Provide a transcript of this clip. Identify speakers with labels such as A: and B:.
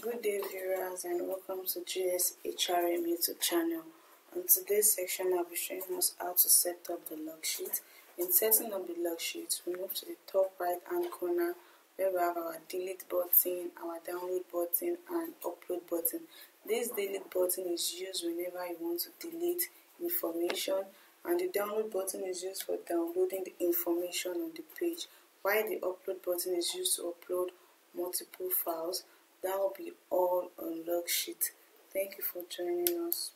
A: Good day viewers and welcome to GS HRM YouTube channel. On today's section I'll be showing us how to set up the log sheet. In setting up the log sheet, we move to the top right hand corner where we have our delete button, our download button and upload button. This delete button is used whenever you want to delete information and the download button is used for downloading the information on the page while the upload button is used to upload multiple files that will be all on log sheet. Thank you for joining us